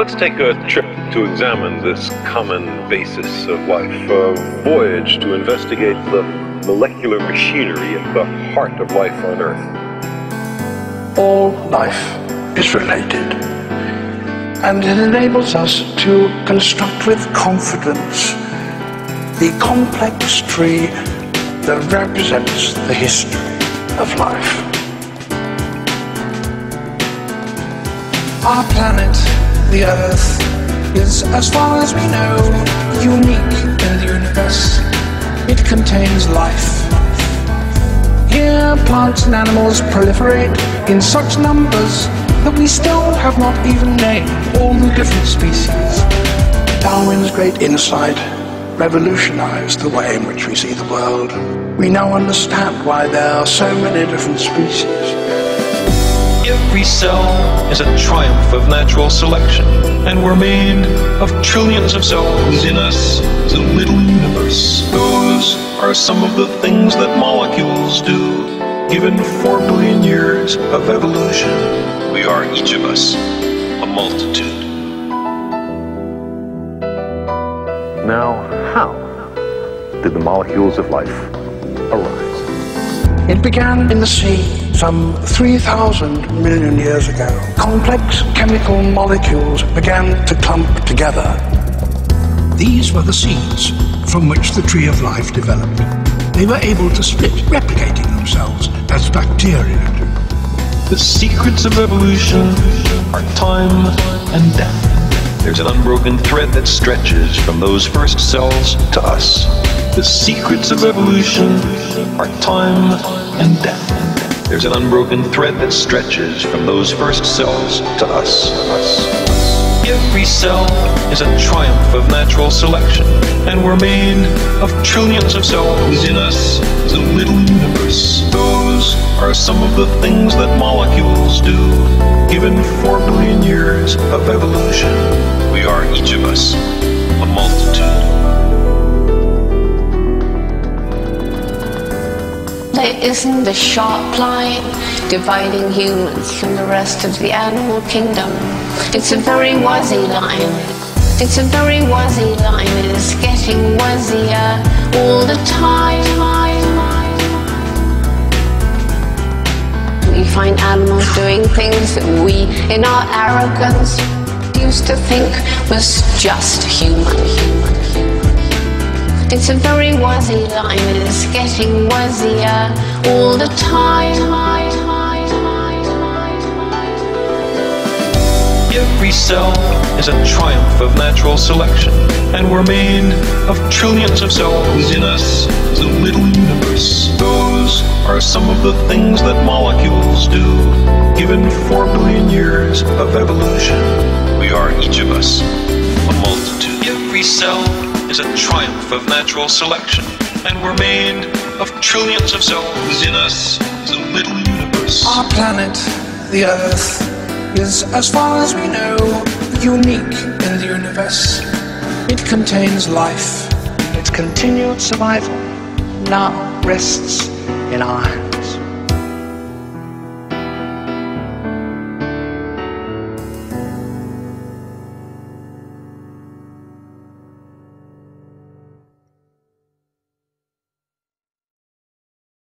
Let's take a trip to examine this common basis of life, a voyage to investigate the molecular machinery at the heart of life on Earth. All life is related, and it enables us to construct with confidence the complex tree that represents the history of life. Our planet, the Earth, is, as far as we know, unique in the universe. It contains life. Here, plants and animals proliferate in such numbers that we still have not even named all the different species. Darwin's great insight revolutionized the way in which we see the world. We now understand why there are so many different species. Every cell is a triumph of natural selection, and we're made of trillions of cells. In us is a little universe. Those are some of the things that molecules do. Given four billion years of evolution, we are each of us a multitude. Now, how did the molecules of life arise? It began in the sea some 3,000 million years ago. Complex chemical molecules began to clump together. These were the seeds from which the tree of life developed. They were able to split, replicating themselves as bacteria. The secrets of evolution are time and death. There's an unbroken thread that stretches from those first cells to us. The secrets of evolution are time and death. There's an unbroken thread that stretches from those first cells to us. Every cell is a triumph of natural selection, and we're made of trillions of cells. In us is a little universe. Those are some of the things that molecules do. Given four billion years of evolution, we are each of us a multitude. There isn't a sharp line dividing humans from the rest of the animal kingdom. It's a very wuzzy line. It's a very wuzzy line. It's getting wuzzier all the time. We find animals doing things that we, in our arrogance, used to think was just human. It's a very wuzzy line, it's getting wuzzier all the time. Every cell is a triumph of natural selection, and we're made of trillions of cells. In us is a little universe. Those are some of the things that molecules do. Given four billion years of evolution, we are each of us a multitude. Every cell is a triumph of natural selection, and we're made of trillions of cells. In us is a little universe. Our planet, the Earth, is, as far as we know, unique in the universe. It contains life. Its continued survival now rests in our hands.